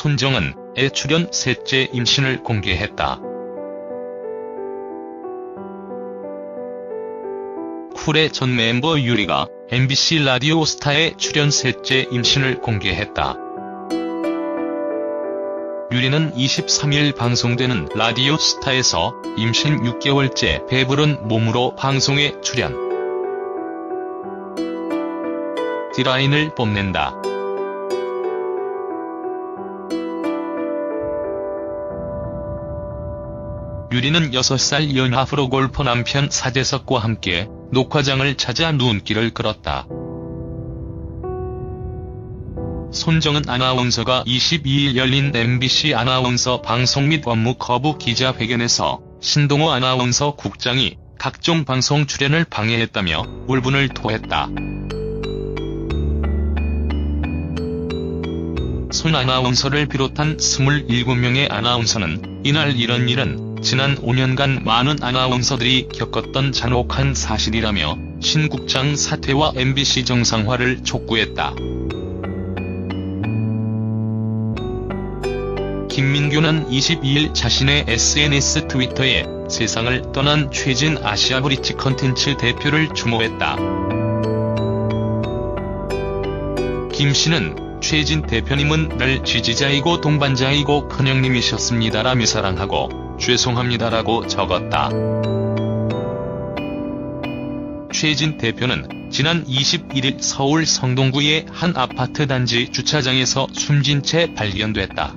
손정은 애 출연 셋째 임신을 공개했다. 쿨의 전 멤버 유리가 MBC 라디오 스타의 출연 셋째 임신을 공개했다. 유리는 23일 방송되는 라디오 스타에서 임신 6개월째 배부른 몸으로 방송에 출연. 디라인을 뽐낸다. 유리는 6살 연하 프로 골퍼 남편 사재석과 함께 녹화장을 찾아 눈길을 끌었다. 손정은 아나운서가 22일 열린 MBC 아나운서 방송 및 업무 거부 기자회견에서 신동호 아나운서 국장이 각종 방송 출연을 방해했다며 울분을 토했다. 손 아나운서를 비롯한 27명의 아나운서는 이날 이런 일은 지난 5년간 많은 아나운서들이 겪었던 잔혹한 사실이라며 신 국장 사퇴와 MBC 정상화를 촉구했다. 김민규는 22일 자신의 SNS 트위터에 세상을 떠난 최진 아시아브리치 컨텐츠 대표를 추모했다. 김 씨는 최진 대표님은 늘 지지자이고 동반자이고 큰형님이셨습니다라며 사랑하고 죄송합니다라고 적었다. 최진 대표는 지난 21일 서울 성동구의 한 아파트 단지 주차장에서 숨진 채 발견됐다.